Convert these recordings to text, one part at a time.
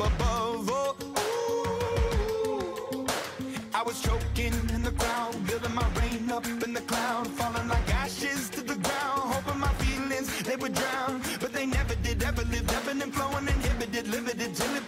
Up above. Oh, ooh. I was choking in the crowd, building my rain up in the cloud, falling like ashes to the ground, hoping my feelings they would drown, but they never did. Ever lived, ebbing and flowing, inhibited, limited till it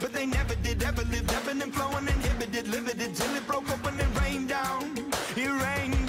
but they never did. Ever lived, ebbing and flowing, inhibited, limited till it broke open and rained down. It rained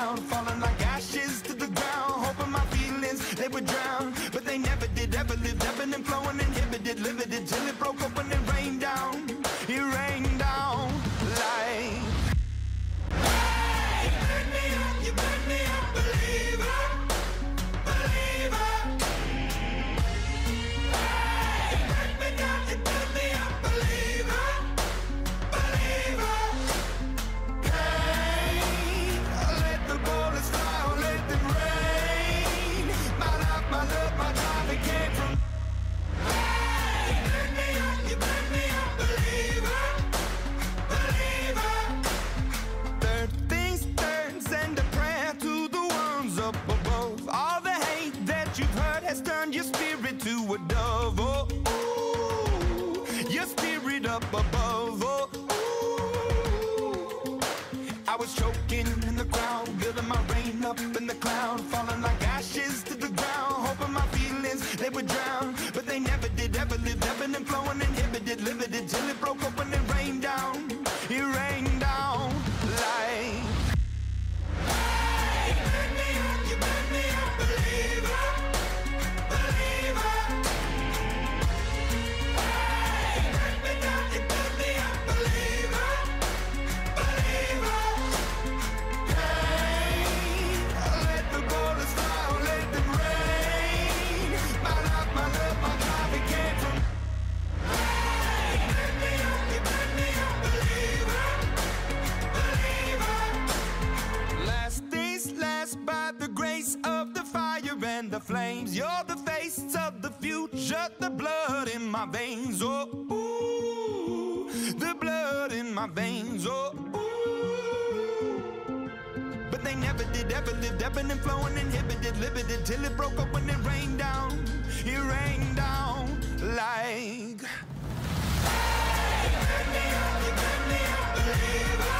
the falling like was choking in the crowd, building my rain up in the cloud, falling like ashes to the ground, hoping my feelings they would drown, but they never did. Ever lived, ebbing and flowing, inhibited, limited till it broke open and You're the face of the future, the blood in my veins. Oh, ooh, the blood in my veins. Oh, ooh. But they never did, ever lived, ebbing and flowing, inhibited, limited, till it broke up when it rained down. It rained down like. Let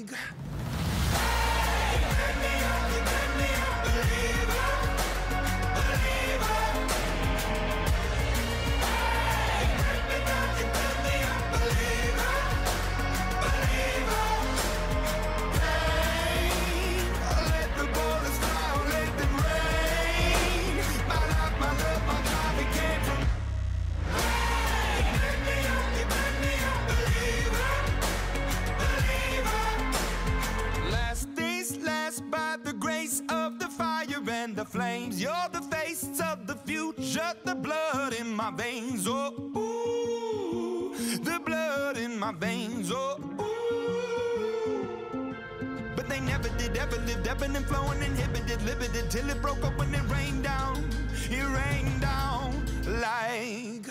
My veins. Oh, ooh, the blood in my veins. Oh, ooh. But they never did, ever lived, ebbing and flowing, inhibited, limited, till it broke up when it rained down. It rained down like.